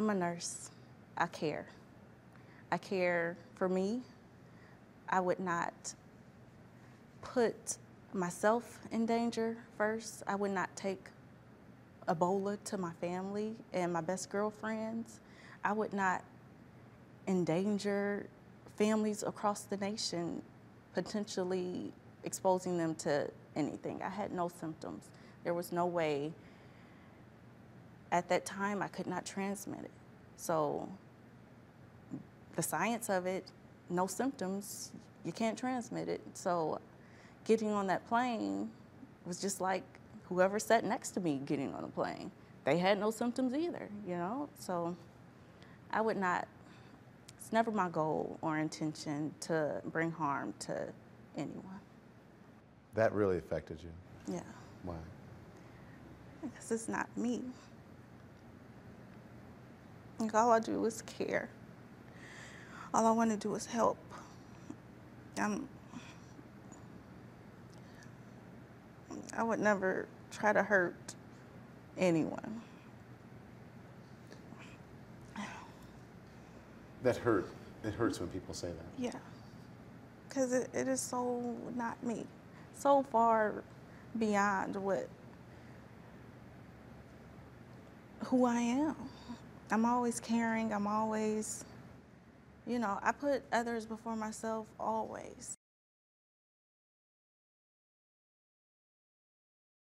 I'm a nurse. I care. I care for me. I would not put myself in danger first. I would not take Ebola to my family and my best girlfriends. I would not endanger families across the nation, potentially exposing them to anything. I had no symptoms. There was no way at that time I could not transmit it. So the science of it, no symptoms, you can't transmit it. So getting on that plane was just like whoever sat next to me getting on the plane. They had no symptoms either, you know? So I would not, it's never my goal or intention to bring harm to anyone. That really affected you. Yeah, Why? because it's not me. Like all I do is care. All I want to do is help. I'm, I would never try to hurt anyone. That hurt. It hurts when people say that. Yeah. Because it, it is so not me. So far beyond what who I am. I'm always caring. I'm always, you know, I put others before myself always.